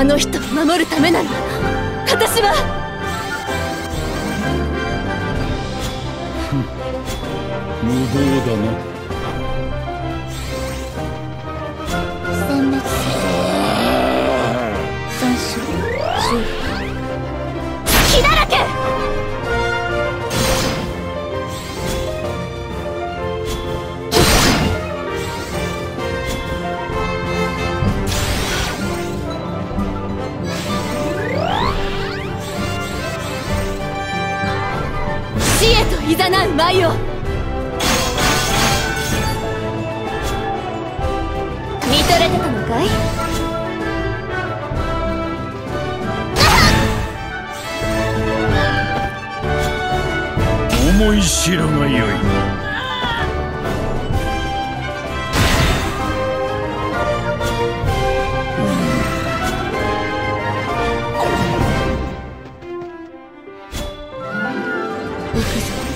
あの人を守るためなの。私は。無謀だな。殲滅する三種死へと誘う舞を。見とれてたのかい？思い知るがよい focus